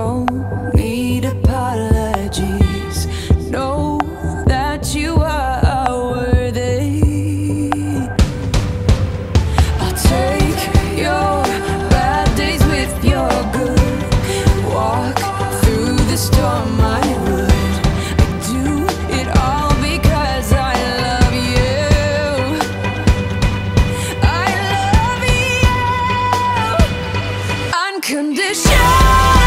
don't need apologies. Know that you are worthy. I'll take your bad days with your good. Walk through the storm, I would. I do it all because I love you. I love you unconditionally.